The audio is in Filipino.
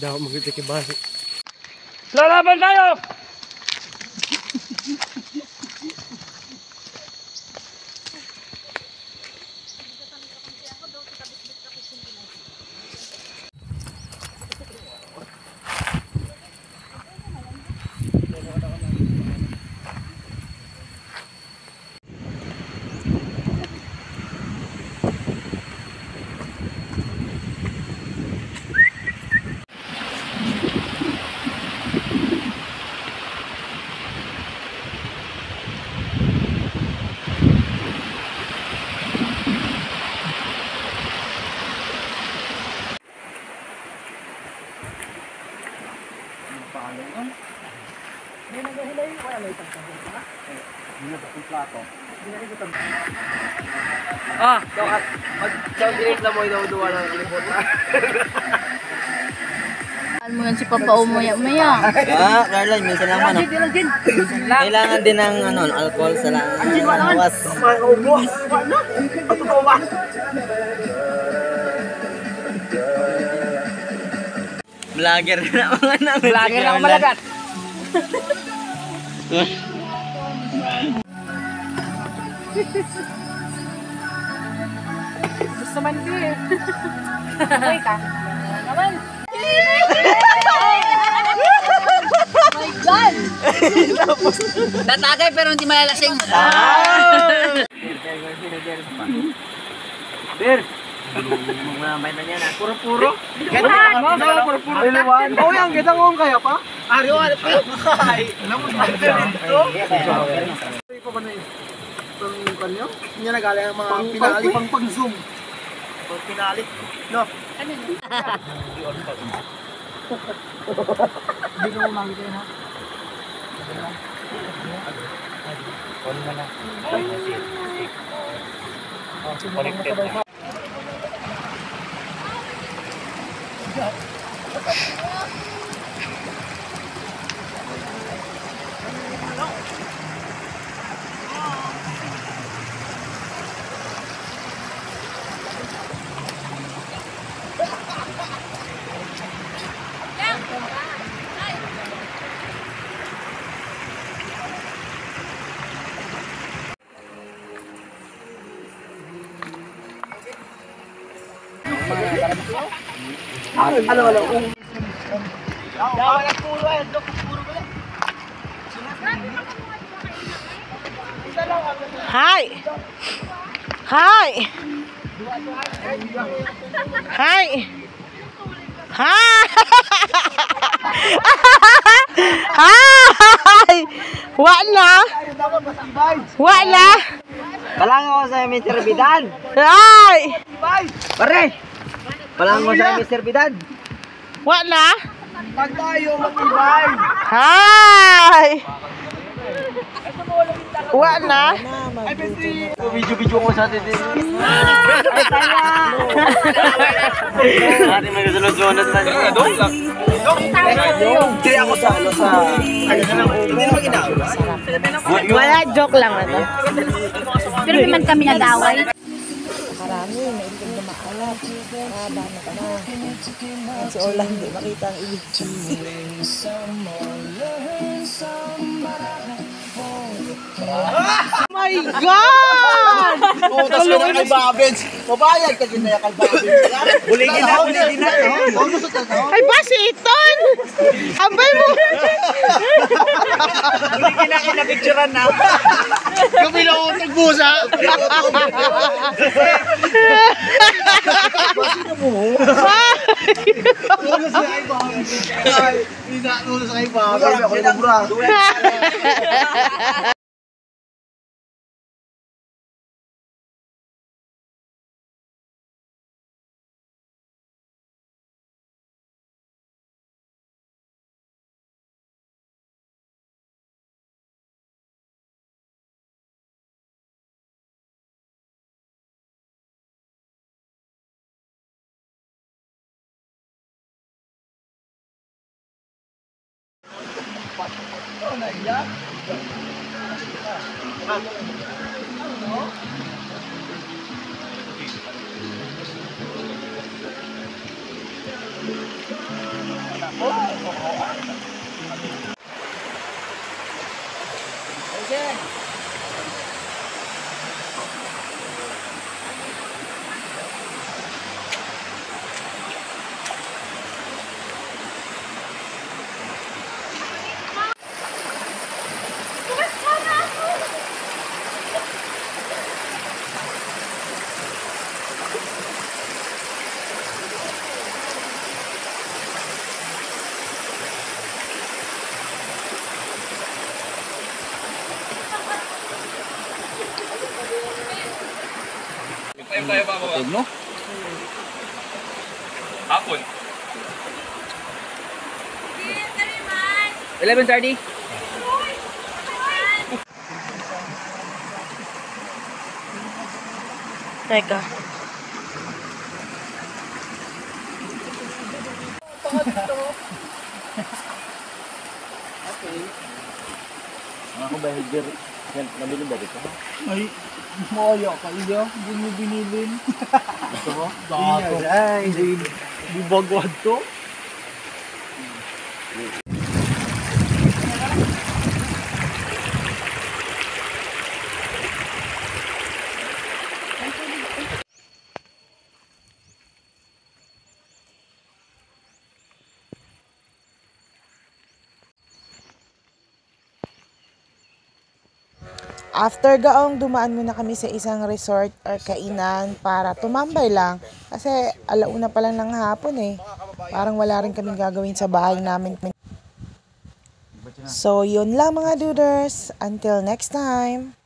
Daw magtitikibasi. Lalaban tayo! Ah, dapat mag-chocolate na mo daw duwa ng kalimutan. Ano mo yan si Papa umaya maya. Ah, Caroline, minsan lang ano. Kailangan din ng ano, alcohol sa lang. Bawas. Maubos. Ano? Totoo ba? Vlogger na mga nang. Vlogger lang malagat. Gusto man ko eh. Okay ka? Naman. My God! Tatagay pero hindi malalasing. Bir. Mga may na yan ah. Puro-puro. Ano? Puro-puro. Oh, yung kita ngong kaya pa? Ari, ano pa? Alam mo, dito. Ito pa na yun. Itong kanyo? Hindi na nagaling ang mga pinali. Pang pang zoom. Pang pinali. No. Hindi ko makikita yun ha. Ano, ano, um. Wala puro eh. Puro ko lang. Hi. Hi. Hi. Hi. Hi. Wala. Wala. Palang ako sa Mr. Bidan. Hi. Pare. Palang ako sa Mr. Bidan. Wala. Pag tayo matibay. Hi. Wala. Ay. Video-video ko sa atin din. Ate may gusunod-sunod na niya. Dong lang. Hindi ako sa ano sa... Hindi naman ginagawa. Wala joke lang ano. Pero di man kami nag-away. Marami, nailig na maalat. Ah, dami ka na. At si Ola hindi makita ang ibig. Oh my God! Oo, tapos ka na kay Babens. Mabayad ka din na yung kay Babens. Buligin na, buligin na. Ay ba si Iton? Abay mo! Buligin na kinapicturean na. Kami na akong nagbusa. Ulo sa kay Babens. Ay, ina, ulo sa kay Babens. Thank you. Ako yung bra. mo? Hapon. 11.30? Teka. Ako ba higir? Nabili ba dito? Ay, maya ka iya. Hindi mo binilin. Gusto mo? Dato. Ay, di bagwad to. After gaong, dumaan muna kami sa isang resort or kainan para tumambay lang. Kasi alauna pa lang ng hapon eh. Parang wala rin kaming gagawin sa bahay namin. So, yun lang mga duders. Until next time.